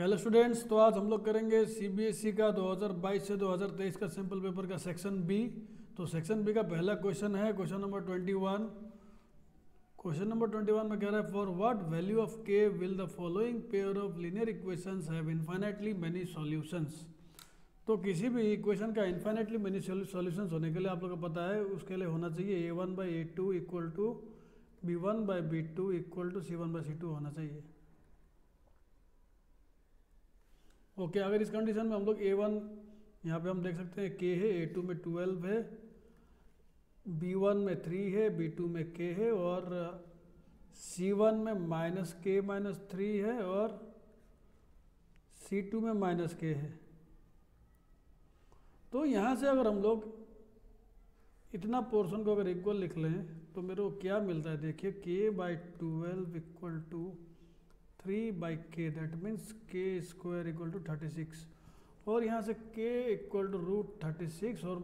Hello students तो आज हम लोग करेंगे सीबीएसई का 2022 से 2023 का सिंपल पेपर का सेक्शन बी तो सेक्शन बी का पहला क्वेश्चन है क्वेश्चन नंबर 21 क्वेश्चन नंबर 21 में कह रहा है for what value of K will the following pair of linear equations have infinitely many solutions तो किसी भी इक्वेशन का इन्फाइनेटली मेनी सॉल्यूशंस होने के लिए आप लोग को पता है, उसके लिए होना चाहिए A one by A two equal to B one by B two equal to C one by C two होना चाहिए। ओके, अगर इस कंडीशन में हम लोग ए वन यहाँ पर हम देख सकते हैं के है ए टू में ट्वेल्व है बी वन में थ्री है बी टू में के है, और सी वन में माइनस के माइनस थ्री है, और सी टू में माइनस के है। तो यहाँ से अगर हम लोग इतना पोर्शन को अगर इक्वल लिख लें तो मेरे को क्या मिलता है? देखिए K by twelve equal to three by K that means K square equal to thirty six और यहाँ से K equal to root thirty six और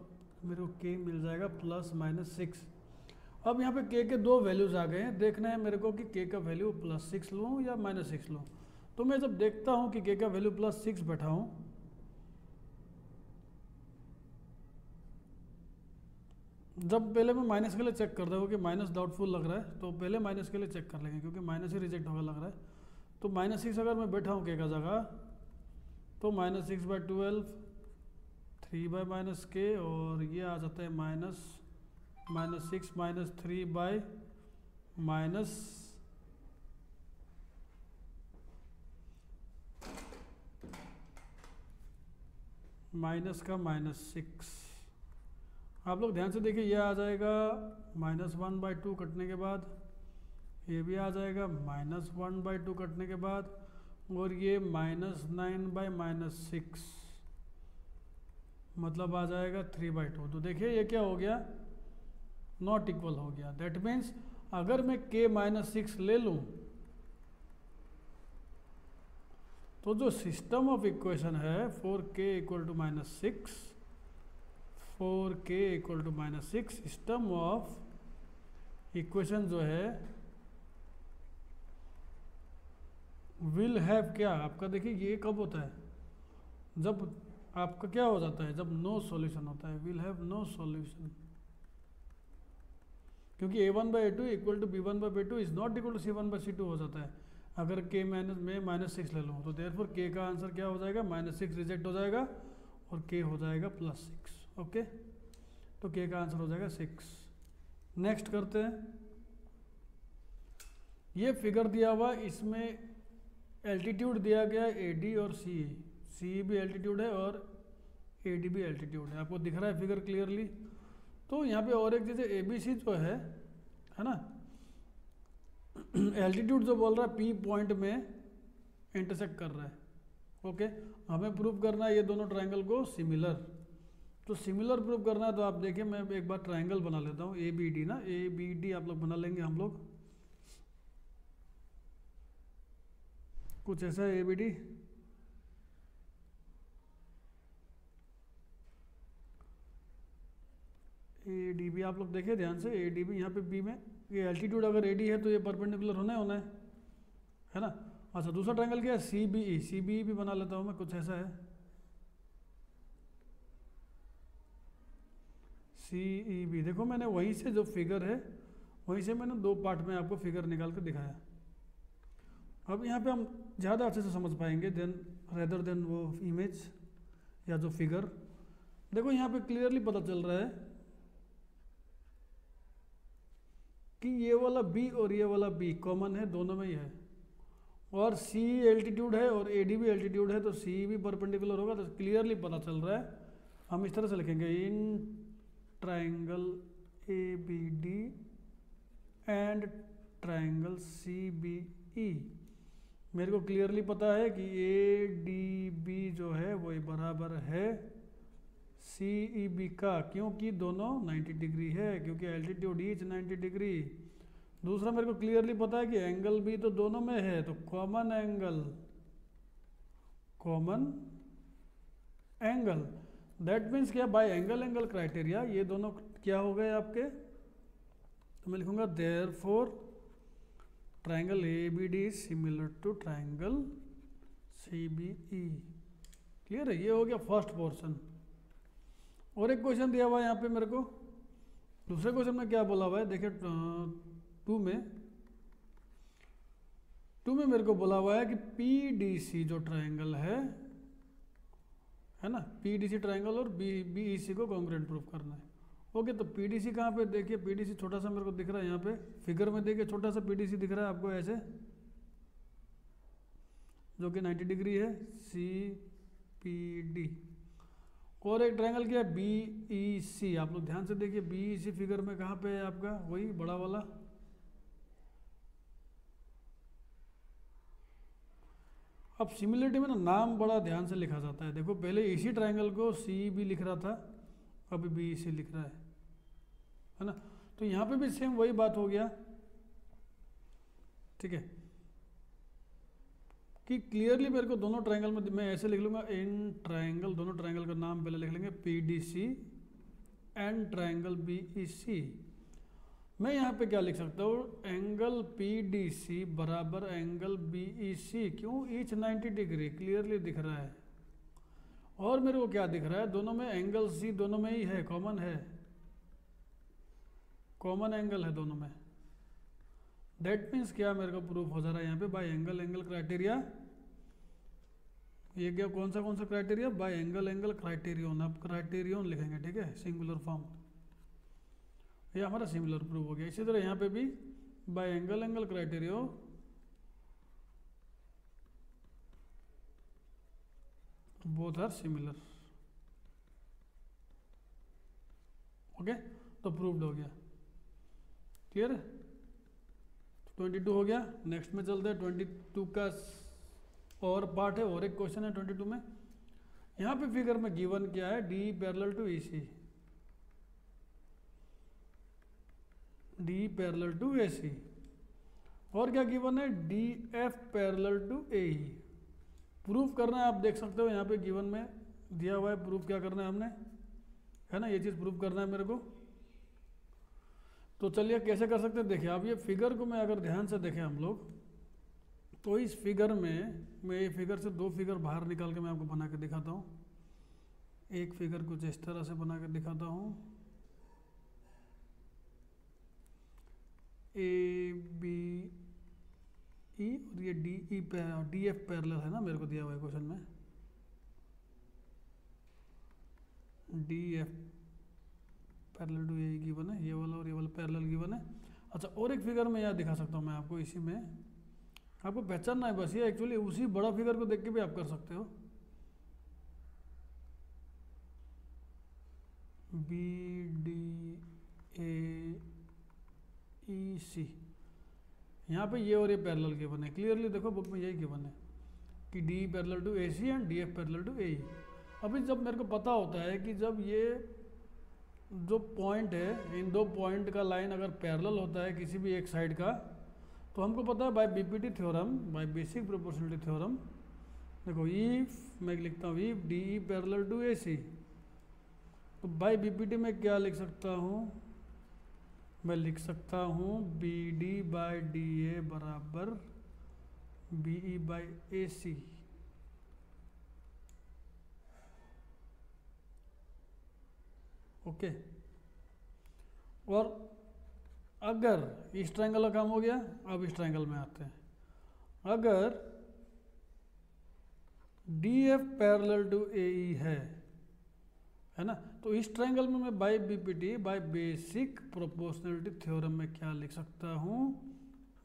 मेरे को के मिल जाएगा प्लस माइनस सिक्स अब यहाँ पे के के दो वैल्यूज़ आ गए हैं। देखना है मेरे को कि के का वैल्यू प्लस सिक्स लूँ या माइनस सिक्स लूँ। तो मैं जब देखता हूँ कि के का वैल्यू प्लस सिक्स बैठाऊँ जब पहले मैं माइनस के लिए चेक करता हूँ कि माइनस डाउटफुल लग रहा है तो पहले माइनस के लिए चेक कर लेंगे, क्योंकि माइनस ही रिजेक्ट होगा लग रहा है। तो माइनस सिक्स अगर मैं बैठा हूँ के का जगह तो minus six by twelve three by minus K और ये आ जाता है minus minus six minus three by minus minus का माइनस सिक्स आप लोग ध्यान से देखिए, ये आ जाएगा माइनस वन बाई टू कटने के बाद। ये भी आ जाएगा माइनस वन बाई टू कटने के बाद और ये minus nine by minus six मतलब आ जाएगा थ्री बाई टू। तो देखिए ये क्या हो गया? नॉट इक्वल हो गया। दैट मीन्स अगर मैं के माइनस सिक्स ले लूँ तो जो सिस्टम ऑफ़ इक्वेशन है four K equal to minus six four K equal to minus six system of equation जो है विल हैव क्या? आपका देखिए ये कब होता है? जब आपका क्या हो जाता है? जब नो सॉल्यूशन होता है। विल हैव नो सॉल्यूशन क्योंकि A one by A two equal to B one by B two is not equal to C one by C two हो जाता है। अगर के माइनस में माइनस सिक्स ले लूँ तो देर फोर के का आंसर क्या हो जाएगा? माइनस सिक्स रिजेक्ट हो जाएगा और के हो जाएगा प्लस सिक्स ओके तो के का आंसर हो जाएगा सिक्स नेक्स्ट करते हैं। ये फिगर दिया हुआ, इसमें एल्टीट्यूड दिया गया ए डी और सी सी भी एल्टीट्यूड है और ए डी भी एल्टीट्यूड है। आपको दिख रहा है फिगर क्लियरली तो यहाँ पे और एक चीज़ ए बी सी जो है है ना? एल्टीट्यूड जो बोल रहा है पी पॉइंट में इंटरसेक्ट कर रहा है। ओके हमें प्रूव करना है ये दोनों ट्राइंगल को सिमिलर तो सिमिलर प्रूव करना है तो आप देखिए, मैं एक बार ट्राइंगल बना लेता हूँ। ए बी डी ना? ए बी डी आप लोग बना लेंगे हम लोग। कुछ ऐसा है A B D A D B आप लोग देखें ध्यान से ए डी बी यहाँ पे बी में, ये एल्टीट्यूड अगर ए डी है तो ये परपेंडिकुलर होना ही, होना है है ना? अच्छा दूसरा ट्रायंगल क्या है? सी बी ई सी बी ई भी बना लेता हूँ मैं, कुछ ऐसा है। सी ई बी देखो मैंने वहीं से जो फिगर है, वहीं से मैंने दो पार्ट में आपको फिगर निकाल कर दिखाया। अब यहाँ पे हम ज़्यादा अच्छे से समझ पाएँगे देन रेदर देन वो इमेज या जो फिगर देखो यहाँ पे क्लियरली पता चल रहा है कि ये वाला बी और ये वाला बी कॉमन है, दोनों में ही है। और सी एल्टीट्यूड है और ए डी भी एल्टीट्यूड है तो सी भी परपेंडिकुलर होगा तो क्लियरली पता चल रहा है। हम इस तरह से लिखेंगे in triangle A B D and triangle C B E मेरे को क्लियरली पता है कि ए डी बी जो है, वो बराबर है सी ई बी का, क्योंकि दोनों 90 डिग्री है, क्योंकि एल्टीट्यूड ईच 90 डिग्री दूसरा मेरे को क्लियरली पता है कि एंगल भी तो दोनों में है तो common angle common angle that means क्या बाय एंगल एंगल क्राइटेरिया ये दोनों क्या हो गए आपके? तो मैं लिखूँगा therefore triangle D similar to triangle C B E clear है? ये हो गया फ़र्स्ट पोर्शन और एक क्वेश्चन दिया हुआ है यहाँ पे मेरे को। दूसरे क्वेश्चन में क्या बोला हुआ है? देखिए टू में। टू में मेरे को बोला हुआ है कि पी डी सी जो ट्रायंगल है है ना? सी ट्राइंगल और बी बी ई सी को कॉन्ग्रेंट प्रूफ करना है। ओके तो पी डी सी कहाँ पे? देखिए पी डी सी छोटा सा मेरे को दिख रहा है यहाँ पे। फिगर में देखिए, छोटा सा पी डी सी दिख रहा है आपको ऐसे। जो कि 90 डिग्री है सी पी डी और एक ट्रायंगल क्या है? बी ई सी आप लोग ध्यान से देखिए बी ई सी फिगर में कहाँ पे है आपका? वही बड़ा वाला। अब सिमिलरिटी में ना नाम बड़ा ध्यान से लिखा जाता है। देखो, पहले इसी ट्रायंगल को सी बी लिख रहा था अभी बी ई सी लिख रहा है। है ना? तो यहाँ पे भी सेम वही बात हो गया। ठीक है? कि क्लियरली मेरे को दोनों ट्रायंगल में, मैं ऐसे लिख लूँगा इन ट्रायंगल दोनों ट्रायंगल का नाम पहले लिख लेंगे P D C and triangle B E C मैं यहाँ पे क्या लिख सकता हूँ? एंगल पी डी सी बराबर एंगल बी ई सी क्यों? ईच 90 डिग्री क्लियरली दिख रहा है। और मेरे को क्या दिख रहा है? दोनों में एंगल सी दोनों में ही है कॉमन है। कॉमन एंगल है दोनों में। डेट मीन्स क्या मेरे को प्रूफ हो जा रहा है यहाँ पे? बाय एंगल एंगल क्राइटेरिया ये क्या कौन सा कौन सा criteria by angle angle criterion आप क्राइटेरियन लिखेंगे, ठीक है? सिंगुलर फॉर्म ये हमारा सिमिलर प्रूफ हो गया। इसी तरह यहाँ पे भी by angle angle criteria both are similar okay तो प्रूव्ड हो गया। क्लियर है? ट्वेंटी टू हो गया। नेक्स्ट में चलते हैं। ट्वेंटी टू का और पार्ट है, और एक क्वेश्चन है ट्वेंटी टू में। यहाँ पे फिगर में गिवन क्या है? D parallel to E C D parallel to A C और क्या गिवन है? D F parallel to A proof करना है, आप देख सकते हो, यहाँ पे गिवन में दिया हुआ है। प्रूफ क्या करना है हमने? है ना, ये चीज़ प्रूफ करना है मेरे को। तो चलिए कैसे कर सकते हैं? देखिए आप ये फिगर को मैं अगर ध्यान से देखें हम लोग तो इस फिगर में, मैं ये फिगर से दो फिगर बाहर निकाल के मैं आपको बना के दिखाता हूँ। एक फिगर कुछ इस तरह से बना के दिखाता हूँ। ए बी ई और ये D E D F parallel है ना मेरे को दिया हुआ है क्वेश्चन में? डी एफ़ पैरेलल टू ये गिवन है ये वाला और ये वाला पैरेलल गिवन है अच्छा और एक फिगर में यहाँ दिखा सकता हूँ मैं आपको इसी में। आपको पहचानना है बस, ये एक्चुअली उसी बड़ा फिगर को देख के भी आप कर सकते हो। बी डी ए ई सी यहाँ पे ये और ये पैरेलल गिवन है क्लियरली देखो बुक में यही गिवन है कि D parallel to A C and D F parallel to A अभी जब मेरे को पता होता है कि जब ये जो पॉइंट है, इन दो पॉइंट का लाइन अगर पैरेलल होता है किसी भी एक साइड का तो हमको पता है by BPT theorem by basic proportionality theorem देखो ईफ मैं लिखता हूँ if D E parallel to A C तो बाय बीपीटी में क्या लिख सकता हूँ? मैं लिख सकता हूँ B D by D A बराबर B E by A C okay. और अगर इस ट्रायंगल का काम हो गया, अब इस ट्रायंगल में आते हैं। अगर D F parallel to A है है ना? तो इस ट्रायंगल में मैं by BPT by basic proportionality theorem में क्या लिख सकता हूँ?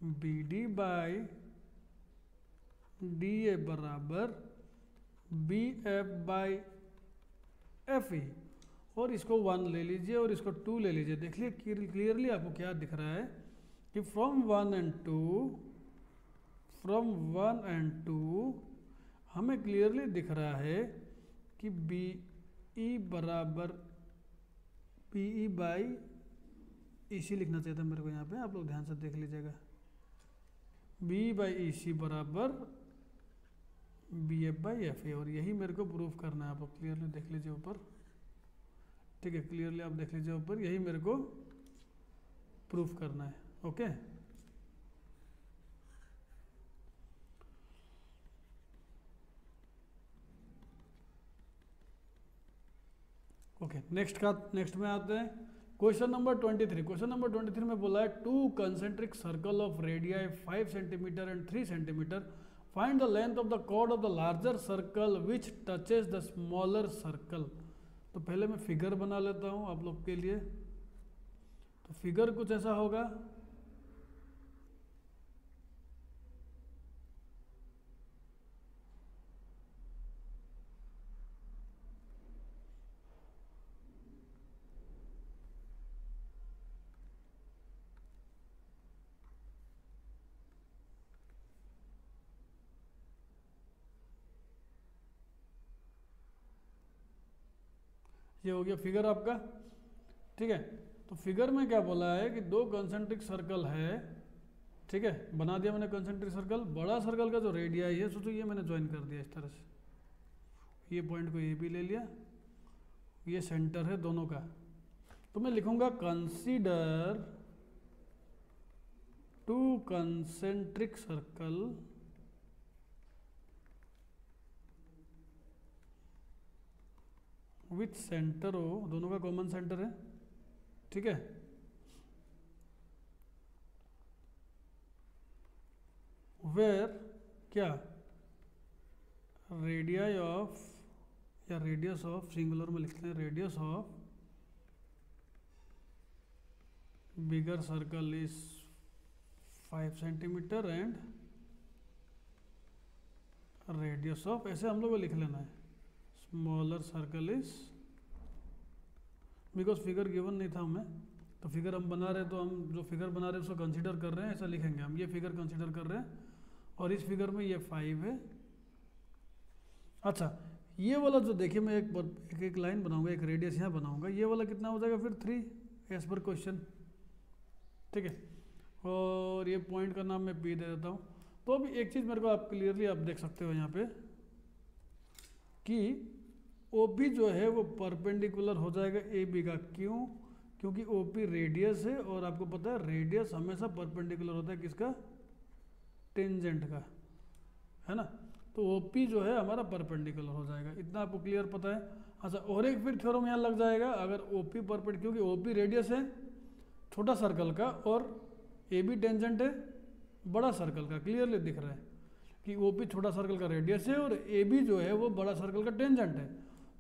B D by D A बराबर B F by F E और इसको वन ले लीजिए और इसको टू ले लीजिए। देख लीजिए क्लियरली आपको क्या दिख रहा है कि from one and two from one and two हमें क्लियरली दिख रहा है कि बी ई बराबर P E by E C लिखना चाहिए था मेरे को यहाँ पे। आप लोग ध्यान से देख लीजिएगा। बी बाई ई सी बराबर B F by F A और यही मेरे को प्रूफ करना है। आप लोग क्लियरली देख लीजिए ऊपर। ठीक है क्लियरली आप देख लीजिए ऊपर, यही मेरे को प्रूफ करना है ओके ओके नेक्स्ट का नेक्स्ट में आते हैं। क्वेश्चन नंबर 23 क्वेश्चन नंबर 23 में बोला है two concentric circle of radii 5 centimetre and 3 centimetre find the length of the chord of the larger circle which touches the smaller circle तो पहले मैं फिगर बना लेता हूँ आप लोग के लिए। तो फिगर कुछ ऐसा होगा ये हो गया फिगर आपका। ठीक है? तो फिगर में क्या बोला है कि दो कंसेंट्रिक सर्कल है। ठीक है? बना दिया मैंने कंसेंट्रिक सर्कल बड़ा सर्कल का जो रेडियाई है, सोचो ये मैंने ज्वाइन कर दिया इस तरह से। ये पॉइंट को ये भी ले लिया। ये सेंटर है दोनों का। तो मैं लिखूँगा consider two concentric circle with centre हो, दोनों का कॉमन सेंटर है, ठीक है? वेयर क्या? रेडियाई ऑफ़ या रेडियस ऑफ़ सिंगुलर में लिखते हैं radius of bigger circle is five centimetre and radius of ऐसे हम लोग लिख लेना है। Smaller circle is because figure given नहीं था हमें तो फिगर हम बना रहे तो हम जो फिगर बना रहे हैं उसको कंसीडर कर रहे हैं ऐसा लिखेंगे हम ये फिगर कंसीडर कर रहे हैं और इस फिगर में ये फाइव है। अच्छा ये वाला जो देखिए मैं एक एक, एक लाइन बनाऊँगा एक रेडियस यहाँ बनाऊँगा ये वाला कितना हो जाएगा फिर थ्री एज पर क्वेश्चन ठीक है? और ये पॉइंट का नाम मैं पी दे देता हूँ। तो अभी एक चीज़ मेरे को आप क्लियरली आप देख सकते हो यहाँ पे कि ओ पी जो है वो परपेंडिकुलर हो जाएगा ए बी का। क्यों? क्योंकि ओ पी रेडियस है और आपको पता है रेडियस हमेशा परपेंडिकुलर होता है किसका? टेंजेंट का। है ना? तो ओ पी जो है हमारा परपेंडिकुलर हो जाएगा। इतना आपको क्लियर पता है? अच्छा और एक फिर थ्योरम यहाँ लग जाएगा। अगर ओ पी परपेंड क्योंकि ओ पी रेडियस है, छोटा सर्कल का और ए बी टेंजेंट है, बड़ा सर्कल का। क्लियरली दिख रहा है कि ओ पी छोटा सर्कल का रेडियस है और ए बी जो है वो बड़ा सर्कल का टेंजेंट है।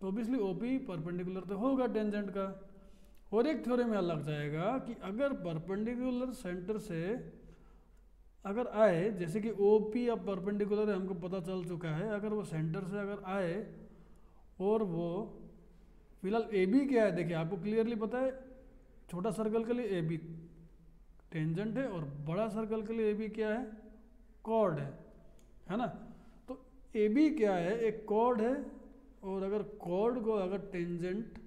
तो ऑब्वियसली ओ पी परपेंडिकुलर तो होगा टेंजेंट का। और एक थ्योरी में लग जाएगा कि अगर परपेंडिकुलर सेंटर से अगर आए, जैसे कि ओ पी अब परपेंडिकुलर है हमको पता चल चुका है, अगर वो सेंटर से अगर आए और वो फ़िलहाल ए बी क्या है? देखिए, आपको क्लियरली पता है, छोटा सर्कल के लिए ए बी टेंजेंट है और बड़ा सर्कल के लिए ए बी क्या है? कॉर्ड है है ना? तो ए बी क्या है? एक कॉर्ड है और अगर कॉर्ड को अगर टेंजेंट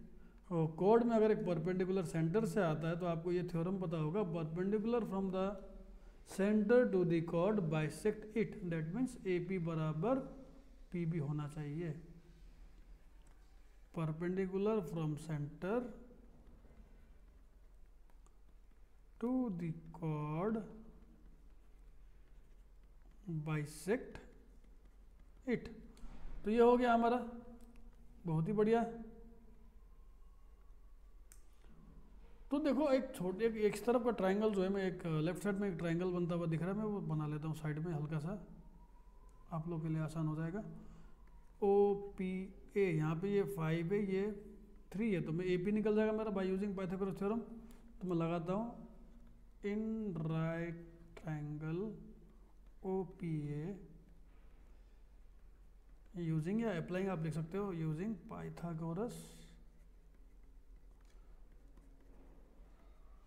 कॉर्ड में अगर एक परपेंडिकुलर सेंटर से आता है तो आपको ये थ्योरम पता होगा perpendicular from the centre to the chord bisect it that means A P बराबर पी बी होना चाहिए। Perpendicular from centre to the chord bisect it तो ये हो गया हमारा बहुत ही बढ़िया। तो देखो एक छोटे एक, एक तरफ़ का ट्रायंगल जो है मैं एक लेफ़्ट साइड में एक ट्रायंगल बनता हुआ दिख रहा है मैं वो बना लेता हूँ साइड में हल्का सा। आप लोग के लिए आसान हो जाएगा। ओ पी ए यहाँ पे ये फाइव है ये थ्री है तो मैं ए पी निकल जाएगा मेरा बाय यूजिंग पाइथागोरस थ्योरम तो मैं लगाता हूँ। In right triangle O P A using या अप्लाइंग आप लिख सकते हो? यूजिंग पाइथागोरस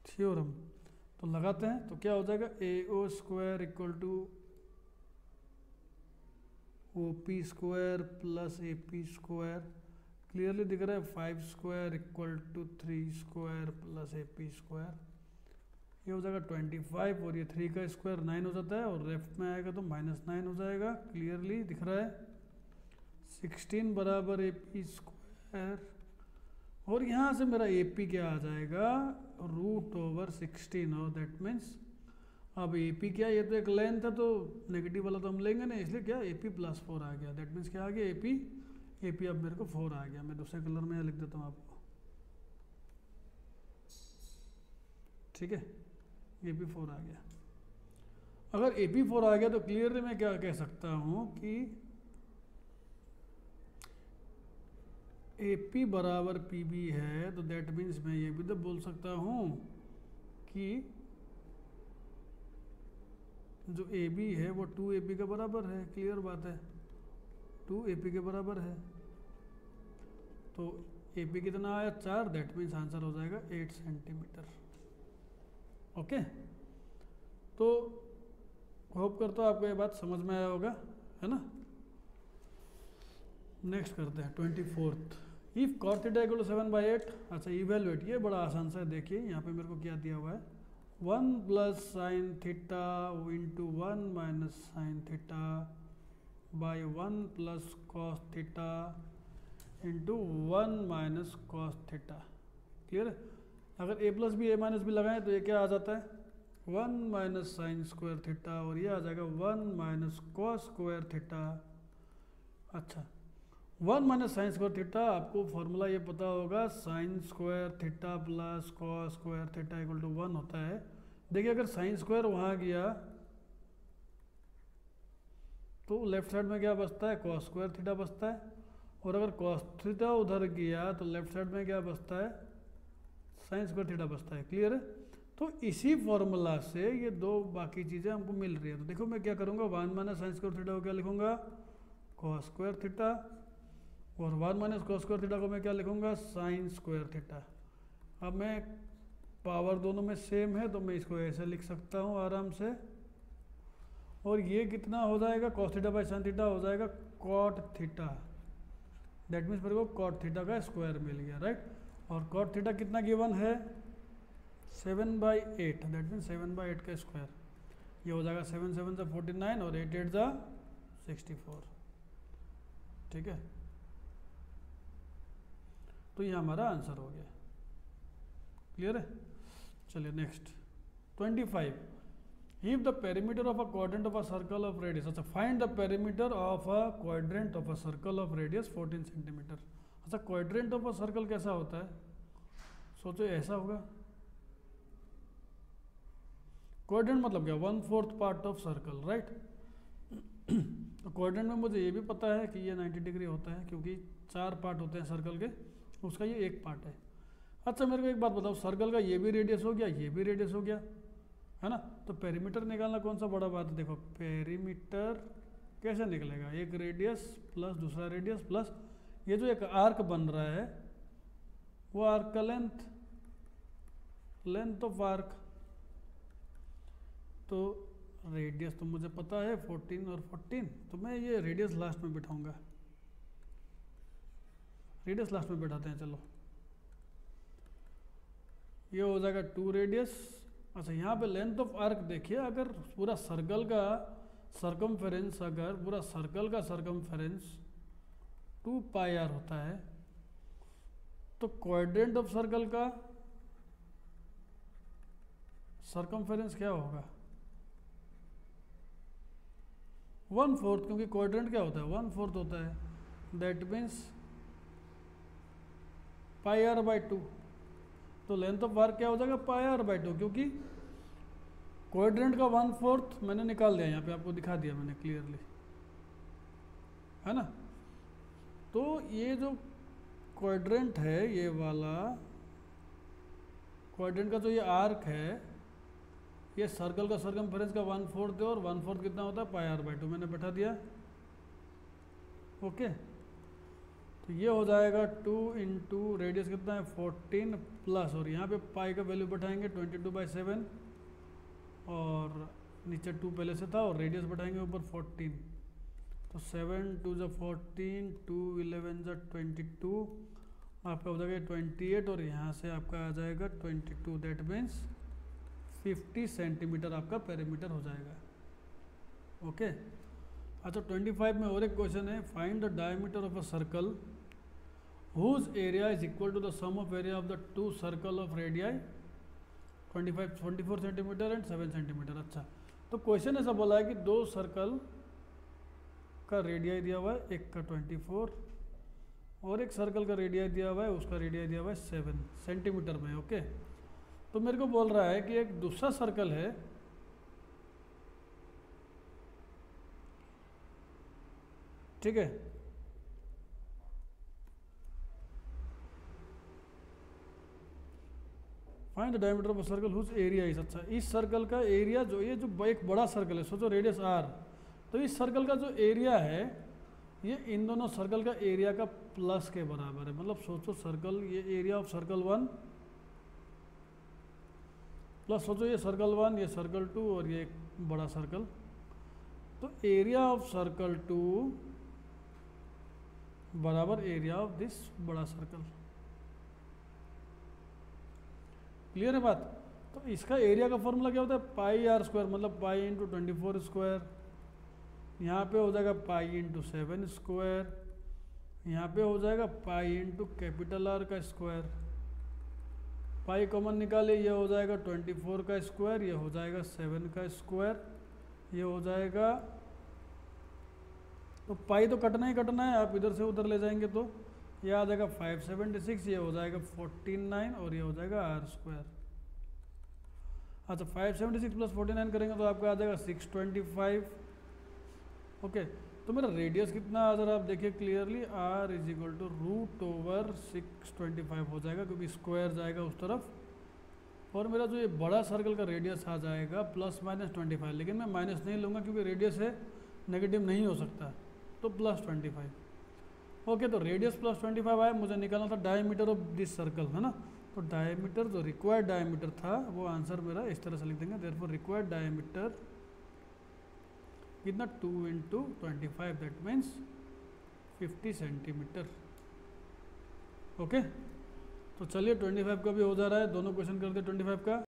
थ्योरम तो लगाते हैं तो क्या हो जाएगा? A O square equal to O P square plus A P square clearly दिख रहा है five square equal to three square plus A P square ये हो जाएगा ट्वेंटी फाइव और ये थ्री का स्क्वायर नाइन हो जाता है और लेफ़्ट में आएगा तो माइनस नाइन हो जाएगा. क्लियरली दिख रहा है. सिक्सटीन बराबर ए पी स्क्वायर और यहाँ से मेरा ए पी क्या आ जाएगा? रूट ओवर सिक्सटीन और दैट मीन्स अब ए पी क्या ये तो एक लेंथ है तो नेगेटिव वाला तो हम लेंगे ना इसलिए क्या? ए पी प्लस फोर आ गया। दैट मीन्स क्या आ गया? ए पी ए पी अब मेरे को फोर आ गया। मैं दूसरे कलर में लिख देता हूँ आपको। ठीक है? ए पी फोर आ गया। अगर ए पी फोर आ गया तो क्लियरली मैं क्या कह सकता हूँ कि ए पी बराबर पी बी है तो दैट मीन्स मैं ये भी तो बोल सकता हूँ कि जो ए बी है, वो टू ए पी के बराबर है क्लियर बात है? टू ए पी के बराबर है। तो ए पी कितना आया? चार दैट मीन्स आंसर हो जाएगा एट सेंटीमीटर ओके तो होप करता हूँ आपको ये बात समझ में आया होगा, है ना? नेक्स्ट करते हैं twenty fourth if cot theta equal to seven by eight अच्छा इवेलुएट ये बड़ा आसान सा है, देखिए, यहाँ पे मेरे को क्या दिया हुआ है? One plus sine theta into one minus sine theta by one plus cos theta into one minus cos theta clear अगर a plus b a minus b लगाएँ तो ये क्या आ जाता है? One minus sine square theta और ये आ जाएगा one minus cos square theta अच्छा। One minus sine square theta, आपको फॉर्मूला ये पता होगा, sine square theta plus cos square theta equal to one होता है। देखिए, अगर साइन स्क्वायर वहाँ गया तो लेफ़्ट साइड में क्या बचता है? कॉस स्क्वायर थीटा बचता है। और अगर कॉस थीटा उधर गया तो लेफ़्ट साइड में क्या बचता है? साइन स्क्वायर थीटा बचता है। क्लियर है? तो इसी फॉर्मूला से ये दो बाकी चीज़ें हमको मिल रही है। तो देखो मैं क्या करूँगा? One minus sine square theta को क्या लिखूँगा? Cos square theta. और one minus cos square theta को मैं क्या लिखूँगा? साइन स्क्वायर थीटा अब मैं पावर दोनों में सेम है तो मैं इसको ऐसे लिख सकता हूँ आराम से। और ये कितना हो जाएगा? Cos theta by sine theta हो जाएगा कॉट थीटा दैट मीन्स मेरे को कॉट थीटा का स्क्वायर मिल गया राइट और कॉट थीटा कितना गिवन है? Seven by eight that means seven by eight का स्क्वायर ये हो जाएगा सेवन सेवन से फोर्टी नाइन और एट एट ज़ा सिक्सटी फोर ठीक है? तो ये हमारा आंसर हो गया। क्लियर है? चलिए next twenty five the perimeter of a quadrant of a circle of radius अच्छा find the perimeter of a quadrant of a circle of radius 14 centimetre अच्छा क्वाड्रेंट ऑफ़ अ सर्कल कैसा होता है? सोचो, ऐसा होगा। क्वाड्रेंट मतलब क्या? One fourth part of circle right तो क्वाड्रेंट में मुझे ये भी पता है कि ये 90 डिग्री होता है, क्योंकि चार पार्ट होते हैं सर्कल के। उसका ये एक पार्ट है। अच्छा मेरे को एक बात बताओ, सर्कल का ये भी रेडियस हो गया, ये भी रेडियस हो गया, है ना? तो पेरीमीटर निकालना कौन सा बड़ा बात है? देखो पेरीमीटर कैसे निकलेगा? एक रेडियस प्लस दूसरा रेडियस प्लस ये जो एक आर्क बन रहा है, वो आर्क का लेंथ लेंथ ऑफ़ आर्क तो रेडियस तो मुझे पता है 14 और 14 तो मैं ये रेडियस लास्ट में बिठाऊँगा। रेडियस लास्ट में बैठाते हैं, चलो। ये हो जाएगा टू रेडियस अच्छा यहाँ पे लेंथ ऑफ़ आर्क देखिए, अगर पूरा सर्कल का सरकमफेरेंस अगर पूरा सर्कल का सरकमफेरेंस टू पाई आर होता है तो क्वाड्रेंट ऑफ़ सर्कल का सरकमफेरेंस क्या होगा? वन फोर्थ क्योंकि क्वाड्रेंट क्या होता है? वन फोर्थ होता है। That means pi r by two. तो लेंथ ऑफ़ आर क्या हो जाएगा? पाई आर बाई टू, क्योंकि क्वाड्रेंट का वन फोर्थ मैंने निकाल दिया, यहाँ पे आपको दिखा दिया मैंने क्लियरली है ना? तो ये जो क्वाड्रेंट है, ये वाला क्वाड्रेंट का जो ये आर्क है, ये सर्कल का सर्कमफेरेंस का वन फोर्थ है और वन फोर्थ कितना होता है? पाई आर बाई टू मैंने बैठा दिया। ओके? तो ये हो जाएगा टू इंटू रेडियस कितना है? Fourteen plus. और यहाँ पे पाई का वैल्यू बैठाएँगे ट्वेंटी टू बाई सेवन। और नीचे टू पहले से था और रेडियस बैठाएँगे ऊपर फोर्टीन। तो सेवन टू जो फोर्टीन, टू इलेवन जो ट्वेंटी टू, आपका हो जाएगा ट्वेंटी एट। और यहाँ से आपका आ जाएगा twenty two. That means fifty centimetre आपका पैरामीटर हो जाएगा। ओके? अच्छा ट्वेंटी फाइव में और एक क्वेश्चन है। Find the diameter of a circle whose area is equal to the sum of area of the two circle of radii? 25 24 centimetre and 7 centimetre अच्छा। तो क्वेश्चन ऐसा बोला है कि दो सर्कल का रेडियाई दिया हुआ है, एक का 24 और एक सर्कल का रेडियाई दिया हुआ है, उसका रेडियाई दिया हुआ है 7 सेंटीमीटर में ओके तो मेरे को बोल रहा है कि एक दूसरा सर्कल है, ठीक है? Find the diameter of circle whose area is अच्छा इस सर्कल का एरिया जो, ये जो एक बड़ा सर्कल है, सोचो रेडियस आर तो इस सर्कल का जो एरिया है, ये इन दोनों सर्कल का एरिया का प्लस के बराबर है। मतलब सोचो सर्कल ये area of circle one plus सोचो ये सर्कल वन ये सर्कल टू और ये एक बड़ा सर्कल तो एरिया ऑफ़ सर्कल टू बराबर एरिया ऑफ़ दिस बड़ा सर्कल क्लियर है बात? तो इसका एरिया का फॉर्मूला क्या होता है? पाई आर स्क्वायर मतलब pi into twenty four square यहाँ पे हो जाएगा पाई इंटू सेवन स्क्वायर यहाँ पे हो जाएगा पाई इंटू कैपिटल आर का स्क्वायर पाई कॉमन निकाले, ये हो जाएगा ट्वेंटी फोर का स्क्वायर ये हो जाएगा सेवन का स्क्वायर ये हो जाएगा तो पाई तो कटना ही कटना है, आप इधर से उधर ले जाएँगे तो। ये आ जाएगा फाइव सेवेंटी सिक्स ये हो जाएगा फोर्टीन नाइन और ये हो जाएगा आर स्क्वायर अच्छा five seventy six plus forty nine करेंगे तो आपका आ जाएगा सिक्स ट्वेंटी फाइव ओके तो मेरा रेडियस कितना अगर आप देखिए clearly r is equal to root over six twenty five हो जाएगा क्योंकि स्क्वायर जाएगा उस तरफ़. और मेरा जो ये बड़ा सर्कल का रेडियस आ जाएगा प्लस माइनस ट्वेंटी फाइव लेकिन मैं माइनस नहीं लूँगा क्योंकि रेडियस है नेगेटिव नहीं हो सकता. तो प्लस ट्वेंटी फाइव ओके तो रेडियस प्लस ट्वेंटी फाइव आया, मुझे निकालना था डायमीटर ऑफ़ दिस सर्कल है ना? तो डायमीटर जो रिक्वायर्ड डायमीटर था, वो आंसर मेरा इस तरह से लिख देंगे देर फॉर रिक्वायर्ड डायमीटर कितना? Two into twenty five that means fifty centimetre okay? तो चलिए ट्वेंटी फाइव का भी हो जा रहा है, दोनों क्वेश्चन करते ट्वेंटी फाइव का।